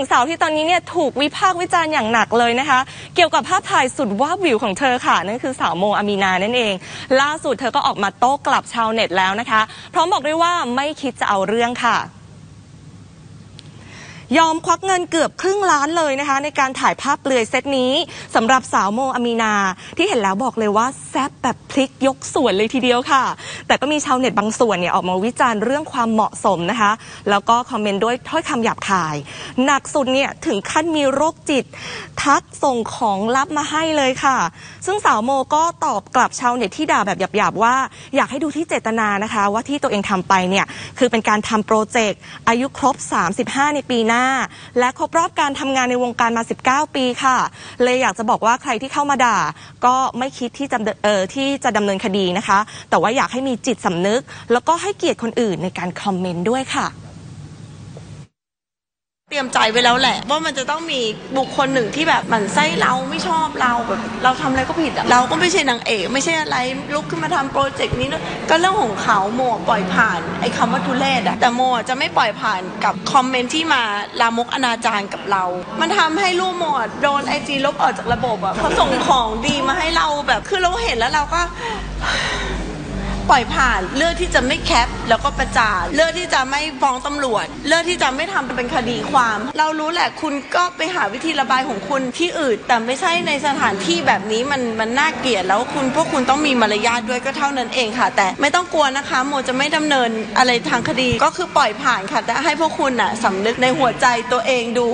นึ่งสาวที่ตอนนี้เนี่ยถูกวิพากษ์วิจารณ์อย่างหนักเลยนะคะ เกี่ยวกับภาพถ่ายสุดวาวิวของเธอค่ะ นั่นคือสาวโมอามีนานั่นเอง ล่าสุดเธอก็ออกมาโต้กลับชาวเน็ตแล้วนะคะ พร้อมบอกด้วยว่าไม่คิดจะเอาเรื่องค่ะ ยอมควักเงินเกือบครึ่งล้านเลยนะคะ ในการถ่ายภาพเปลือยเซตนี้สำหรับสาวโมอามีนา ที่เห็นแล้วบอกเลยว่าแซ่บแบบพลิกยกส่วนเลยทีเดียวค่ะ แต่ก็มีชาวเน็ตบางส่วนเนี่ยออกมาวิจารณ์เรื่องความเหมาะสมนะคะ แล้วก็คอมเมนต์ด้วยถ้อยคำหยาบคาย หนักสุดเนี่ยถึงขั้นมีโรคจิต ทักส่งของลับมาให้เลยค่ะ ซึ่งสาวโมก็ตอบกลับชาวเน็ตที่ด่าแบบหยาบๆว่า อยากให้ดูที่เจตนานะคะ ว่าที่ตัวเองทำไปเนี่ยคือเป็นการทำโปรเจกต์อายุครบ 35 ในปีหน้าและครบรอบการทำงานในวงการมา 19 ปีค่ะ เลยอยากจะบอกว่าใครที่เข้ามาด่า ก็ไม่คิดที่จะเออที่จะดำเนินคดีนะคะ แต่ว่าอยากให้มีจิตสำนึก แล้วก็ให้เกียรติคนอื่นในการคอมเมนต์ด้วยค่ะ ยมใจไว้แล้วแหละ ว่ามันจะต้องมีบุคคลหนึ่งที่แบบหมันไส้เราไม่ชอบเราแบบเราทำอะไรก็ผิดอะเราก็ไม่ใช่นางเอกไม่ใช่อะไรลุกขึ้นมาทำโปรเจกต์นี้นะก็เรื่องของเขาโมปล่อยผ่านไอ้คำว่าทุเลศอะแต่โมจะไม่ปล่อยผ่านกับคอมเมนต์ที่มาลามกอนาจารกับเรา มันทำให้ลูกโมโดนไอจีลบออกจากระบบอะเขาส่งของดีมาให้เราแบบคือเราเห็นแล้วเราก็ ปล่อยผ่าน เลือกที่จะไม่แคปแล้วก็ประจานเลือกที่จะไม่ฟ้องตำรวจ เลือกที่จะไม่ทำเป็นคดีความ เรารู้แหละคุณก็ไปหาวิธีระบายของคุณที่อื่น แต่ไม่ใช่ในสถานที่แบบนี้มันมันน่าเกลียดแล้วคุณพวกคุณต้องมีมารยาทด้วยก็เท่านั้นเองค่ะ แต่ไม่ต้องกลัวนะคะ โมจะไม่ดำเนินอะไรทางคดีก็คือปล่อยผ่านค่ะแต่ให้พวกคุณน่ะสำนึกในหัวใจตัวเองดู